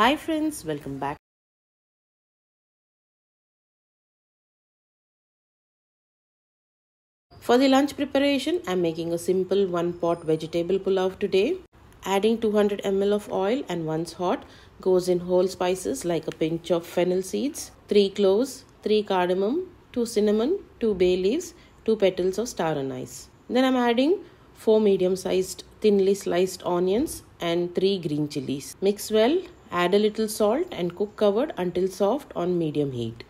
Hi friends, welcome back. For the lunch preparation, I'm making a simple one pot vegetable pulao today. Adding 200 ml of oil and once hot goes in whole spices like a pinch of fennel seeds, 3 cloves, 3 cardamom, 2 cinnamon, 2 bay leaves, 2 petals of star anise. Then I'm adding 4 medium sized thinly sliced onions and 3 green chilies. Mix well, add a little salt and cook covered until soft on medium heat.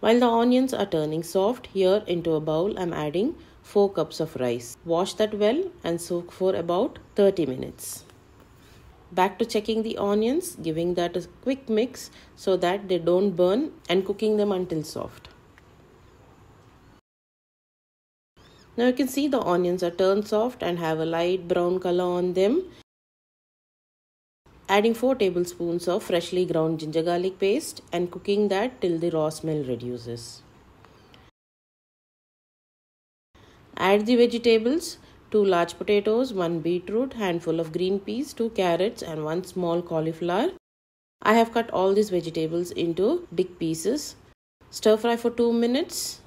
While the onions are turning soft, here into a bowl I'm adding 4 cups of rice. Wash that well and soak for about 30 minutes. Back to checking the onions, giving that a quick mix so that they don't burn and cooking them until soft. Now you can see the onions are turned soft and have a light brown color on them. Adding 4 tablespoons of freshly ground ginger garlic paste and cooking that till the raw smell reduces. Add the vegetables 2 large potatoes, 1 beetroot, handful of green peas, 2 carrots, and 1 small cauliflower. I have cut all these vegetables into big pieces. Stir fry for 2 minutes.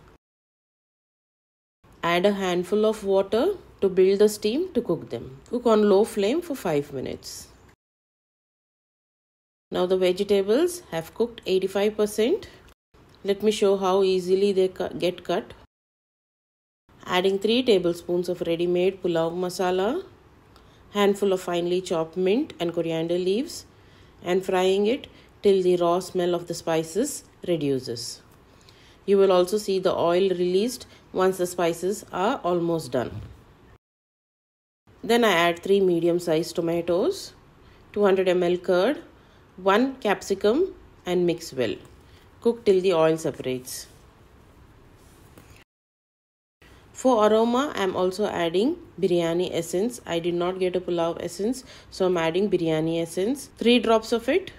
Add a handful of water to build the steam to cook them. Cook on low flame for 5 minutes. Now the vegetables have cooked 85%. Let me show how easily they get cut adding 3 tablespoons of ready-made pulao masala, handful of finely chopped mint and coriander leaves and frying it till the raw smell of the spices reduces. You will also see the oil released once the spices are almost done. Then I add 3 medium sized tomatoes, 200 ml curd, 1 capsicum and mix well. Cook till the oil separates. For aroma, I am also adding biryani essence. I did not get a pulao essence, so I'm adding biryani essence. 3 drops of it.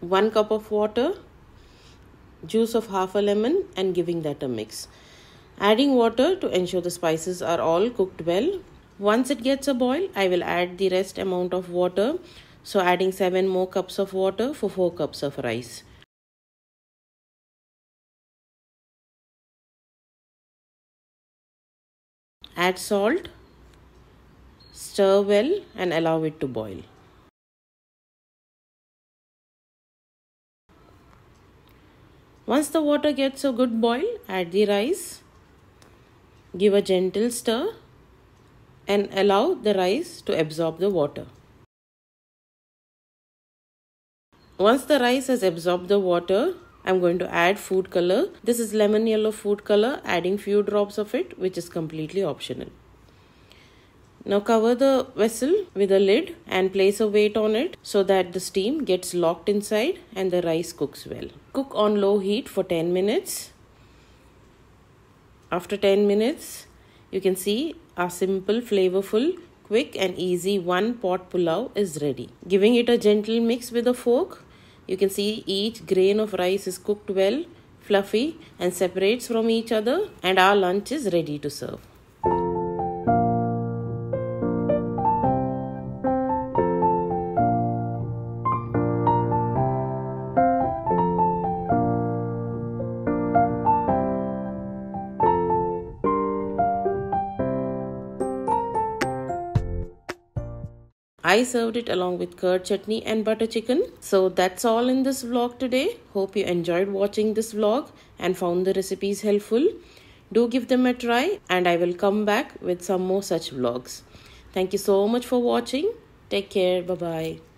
1 cup of water. Juice of half a lemon and giving that a mix. Adding water to ensure the spices are all cooked well. Once it gets a boil, I will add the rest amount of water. So adding 7 more cups of water for 4 cups of rice. Add salt, stir well and allow it to boil. Once the water gets a good boil, add the rice, give a gentle stir and allow the rice to absorb the water. Once the rice has absorbed the water, I'm going to add food color. This is lemon yellow food color, adding few drops of it, which is completely optional. Now cover the vessel with a lid and place a weight on it so that the steam gets locked inside and the rice cooks well. Cook on low heat for 10 minutes. After 10 minutes, you can see a simple, flavorful, quick and easy one pot pulao is ready. Giving it a gentle mix with a fork you can see each grain of rice is cooked well, fluffy and separates from each other and our lunch is ready to serve. I served it along with curd chutney and butter chicken. So that's all in this vlog today. Hope you enjoyed watching this vlog and found the recipes helpful. Do give them a try and I will come back with some more such vlogs. Thank you so much for watching. Take care. Bye-bye.